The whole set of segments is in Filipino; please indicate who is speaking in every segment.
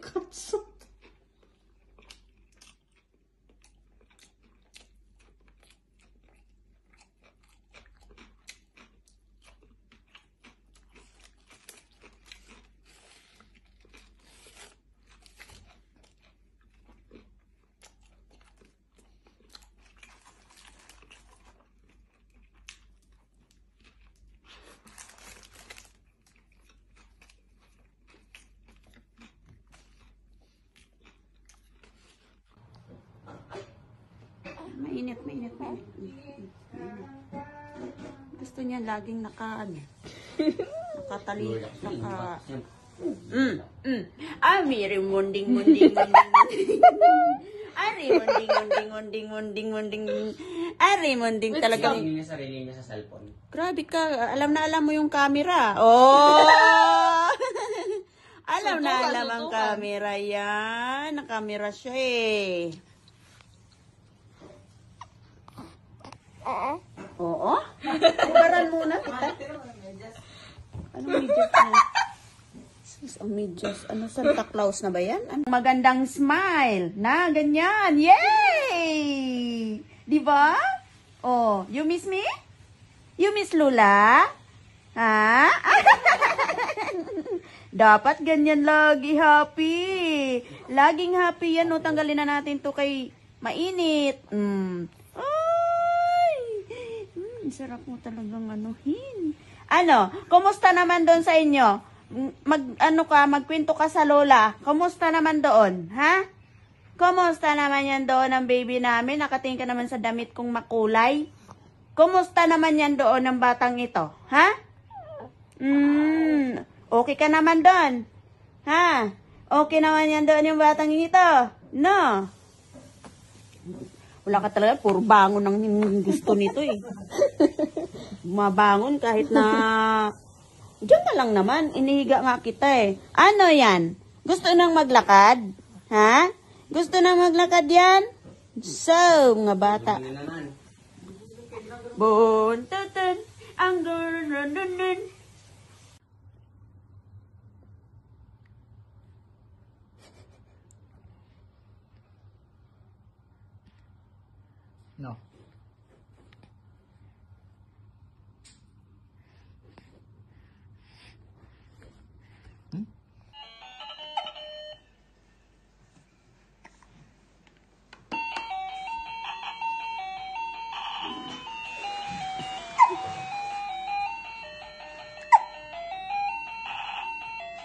Speaker 1: Gott. Mainit, mainit, mainit. Gusto niya laging naka, ano, nakatali, naka, mm, mm. Ah, miri, munding, munding, munding, munding. Ari, munding, munding, munding, munding, munding. Ari, munding talagang.
Speaker 2: Sarili niya sarili niya sa cellphone.
Speaker 1: Grabe ka, alam na alam mo yung camera. Oh! alam na
Speaker 3: Tutukan,
Speaker 1: alam ang
Speaker 3: tutukan.
Speaker 1: camera yan. Nakamera siya eh. Oo? Kubaran muna kita. Ano medyas na? Sus, ang medyas. Ano, Santa Claus na ba yan? Ano? Magandang smile. Na, ganyan. Yay! Di ba? Oh, you miss me? You miss Lula? Ha? Dapat ganyan lagi happy. Laging happy yan. No? Tanggalin na natin to kay mainit. Mm. Mm, sarap mo talagang anuhin. Ano? Kumusta naman doon sa inyo? Mm, Mag, ano ka, magkwento ka sa lola. Kumusta naman doon? Ha? Kumusta naman yan doon ang baby namin? Nakatingin ka naman sa damit kong makulay. Kumusta naman yan doon ang batang ito? Ha? Hmm, okay ka naman doon? Ha? Okay naman yan doon yung batang ito? No? Wala ka talaga, puro bangon ang gusto nito eh. Mabangon kahit na... Diyan ka lang naman, inihiga nga kita eh. Ano yan? Gusto nang maglakad? Ha? Gusto nang maglakad yan? So, mga bata.
Speaker 2: Ano naman?
Speaker 1: Buntatan ang gano'n
Speaker 3: No.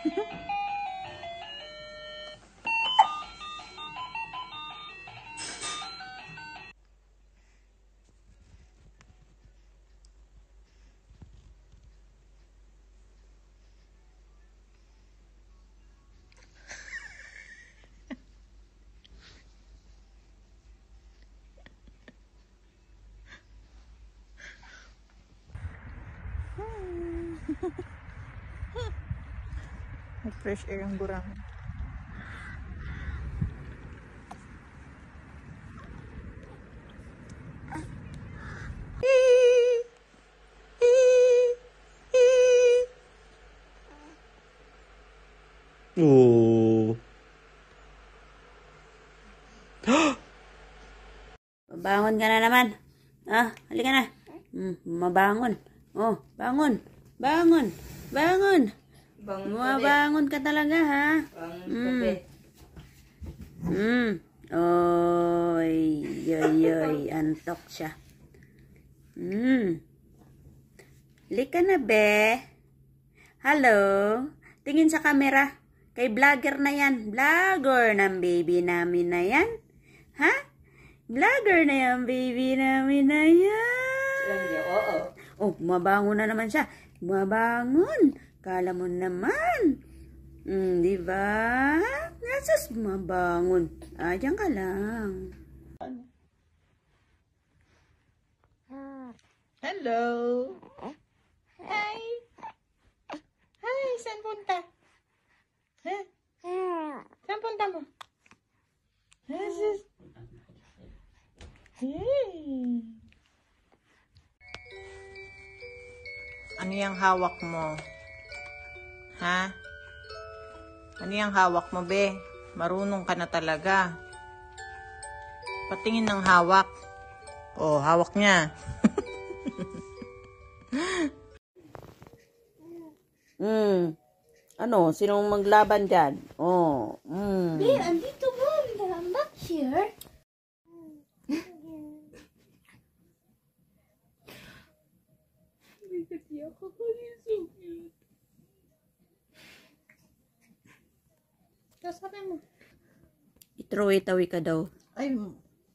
Speaker 3: Fresh air ang gurang.
Speaker 2: Oo.
Speaker 1: Bangon ka na naman. Ah, halika na. Mm, mabangon. Oh, bangon. Bangon. Bangon. Mabangon ka talaga, ha? Mm. Mm. Oy, yoy, yoy. Antok siya. Mm. Lika na, be. Hello? Tingin sa camera. Kay vlogger na yan. Vlogger ng baby namin na yan. Ha? Vlogger na yan, baby namin na yan.
Speaker 3: Oo.
Speaker 1: Oh, mabangon na naman siya. Mabangon. Kala mo naman. Mm, di ba? Nasas mabangon. Ah, diyan ka lang.
Speaker 3: Hello. Hi. Hi, saan punta? Ha? Saan punta mo? Ha, sis? Hey. Ano yung hawak mo? Ha? Ano yung hawak mo, be? Marunong ka na talaga. Patingin ng hawak. Oh, hawak niya.
Speaker 4: Hmm. Ano, sinong maglaban dyan? Oh. Hmm.
Speaker 5: andito mo. I'm not here.
Speaker 3: Kasabi mo.
Speaker 4: Itrowe-tawi ka daw.
Speaker 3: Ay,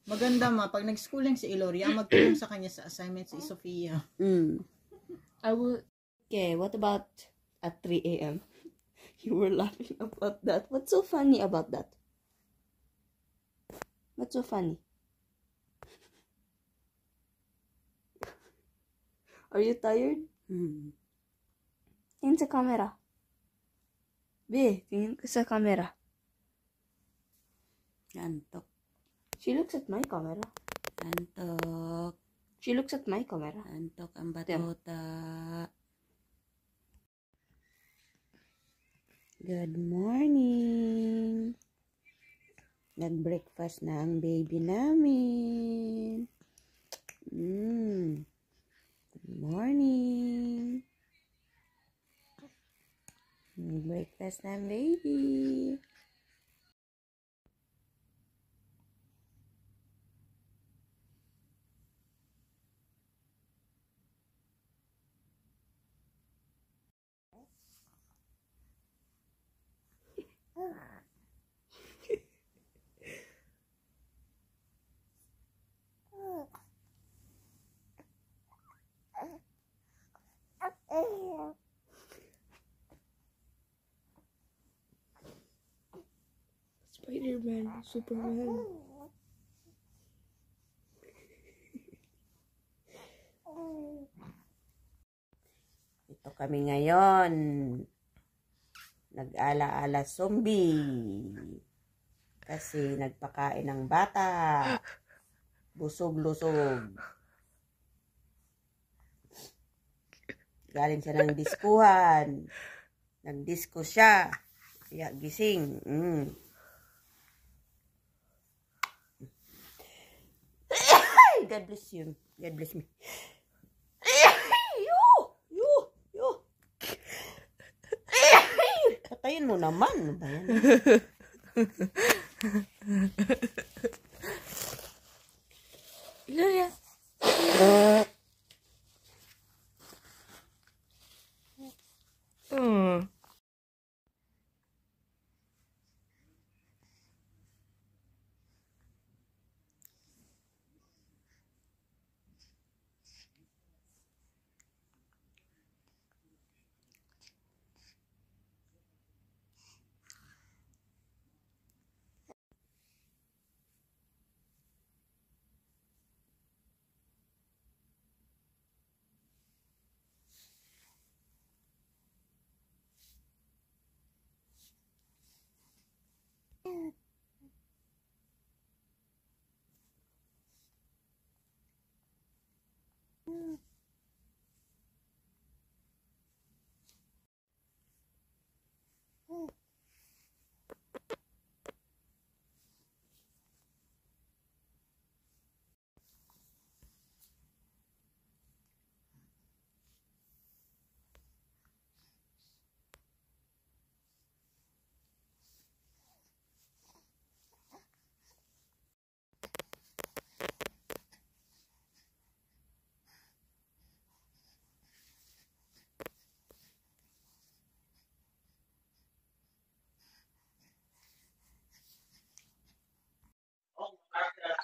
Speaker 3: maganda ma. Pag nag-schooling si Ilori, ang magtulong sa kanya sa assignment si Sofia.
Speaker 4: Hmm.
Speaker 5: I will.
Speaker 4: Okay, what about at 3 a.m.? You were laughing about that. What's so funny about that? What's so funny? Are you tired? Hmm. Tingin sa camera. Be, tingin ko sa camera.
Speaker 1: Antok,
Speaker 4: She looks at my camera.
Speaker 1: antok,
Speaker 4: She looks at my camera.
Speaker 1: antok ang batuta. Good morning. Nag-breakfast na ang baby namin. Breakfast na ang baby.
Speaker 5: Superman.
Speaker 1: Ito kami ngayon. Nag-ala-ala zombie. Kasi nagpakain ng bata. Busog-lusog. Galing siya ng diskuhan. Nagdisko siya. Kaya gising. Mm. Ay, God bless you. God bless me. Yo! Yo! Yo! Patayin mo naman. Ano ba yan?
Speaker 5: Gloria.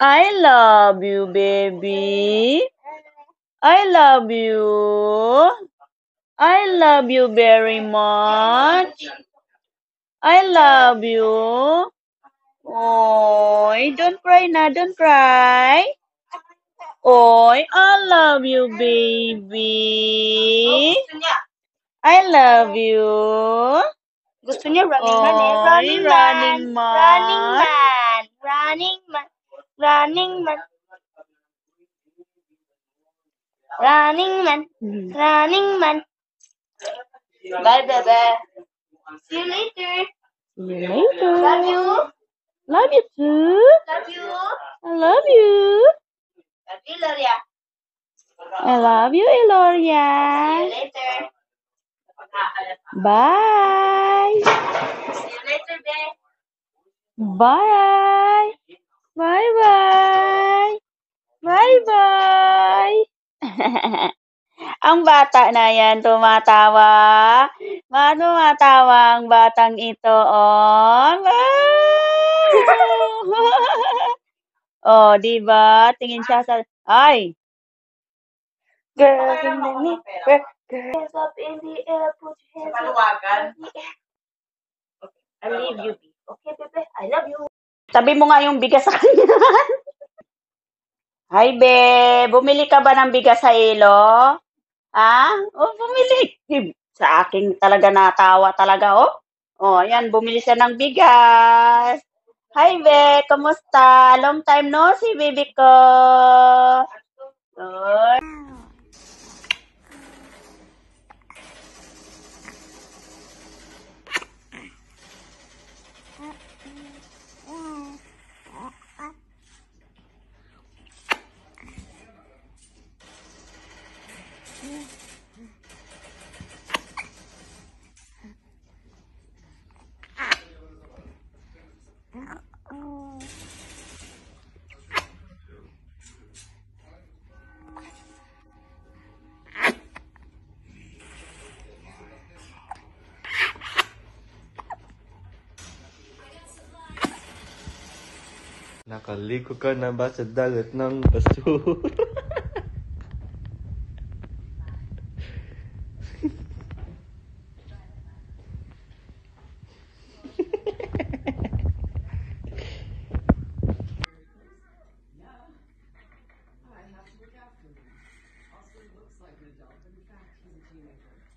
Speaker 4: I love you, baby. I love you. I love you very much. I love you. Oy, don't cry na, don't cry. Oy, I love you, baby. I love you.
Speaker 5: Gusto niya running man.
Speaker 4: Oy,
Speaker 5: Running,
Speaker 4: running
Speaker 5: man.
Speaker 4: man.
Speaker 5: Running man. Running man. Running man. Running man. Running man. Bye, bebe. See you later.
Speaker 1: See you later.
Speaker 5: Love you.
Speaker 1: Love you too.
Speaker 5: Love you.
Speaker 1: I love you.
Speaker 5: Love you, Loria.
Speaker 1: I love you,
Speaker 5: See you
Speaker 1: Eloria.
Speaker 5: later.
Speaker 1: Bye.
Speaker 5: See you later, babe.
Speaker 1: Bye. Bye bye. Bye bye. ang bata na yan tumatawa. Ma tumatawa ang batang ito. Oh. oh, di ba? Tingin siya sa ay. Girl in the mid, girl, girl. Hands up in the air, put your hands up in the air. I leave you be. Okay, bebe. I love you. Sabi mo nga yung bigas sa kanya. Hi, be. Bumili ka ba ng bigas sa ilo? Ha? Oh, bumili. Sa akin talaga natawa talaga, oh. Oh, ayan, bumili siya ng bigas. Hi, be. Kumusta? Long time no si baby ko. Good.
Speaker 2: Nakaliko ka na ba sa dagat ng basura?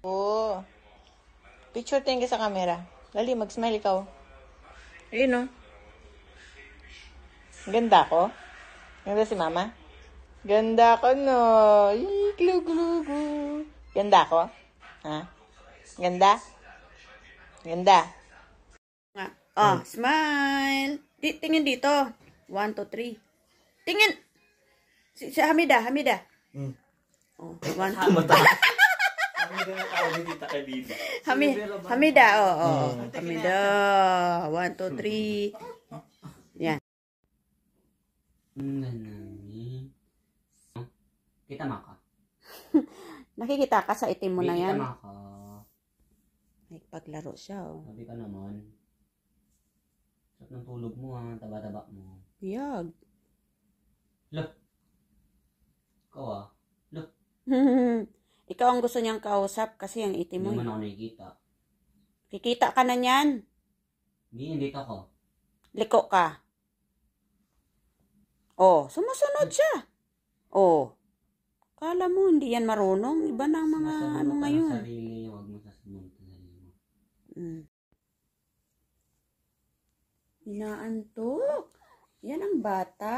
Speaker 3: Oo. Picture tayo sa camera. Dali, mag-smile ikaw. Ayun, oh. Ganda ko? Ganda si mama? Ganda ko, no. Ih, glu-glu-glu. Ganda ko? Ha? Ganda? Ganda?
Speaker 6: Nga. Oh, smile. Di, tingin dito. One, two, three. Tingin. Si, si Hamida, Hamida. Oh, one, two. Hami, Hamida, oh, oh. Hamida. One, two, three. Yan.
Speaker 2: Nanani. Kita mo ako.
Speaker 6: Nakikita ka sa itim mo na yan.
Speaker 2: Kita mo ako.
Speaker 6: Ay, paglaro siya, oh.
Speaker 2: Sabi ka naman. Sarap ng tulog mo ha. Taba-taba mo.
Speaker 6: Yag.
Speaker 2: Look. Ikaw ah. Look.
Speaker 6: Ikaw ang gusto niyang kausap kasi ang itim
Speaker 2: Hindi
Speaker 6: mo.
Speaker 2: naman
Speaker 6: eh.
Speaker 2: ako nakikita.
Speaker 6: Kikita ka na niyan.
Speaker 2: Hindi, nandito ako.
Speaker 6: Liko ka. Oh, sumusunod siya. Oh. Kala mo hindi yan marunong. Iba na ang mga ano ngayon.
Speaker 2: sarili, huwag mo sasabihin sa sarili mo.
Speaker 6: Mm. Inaantok. Yan ang bata.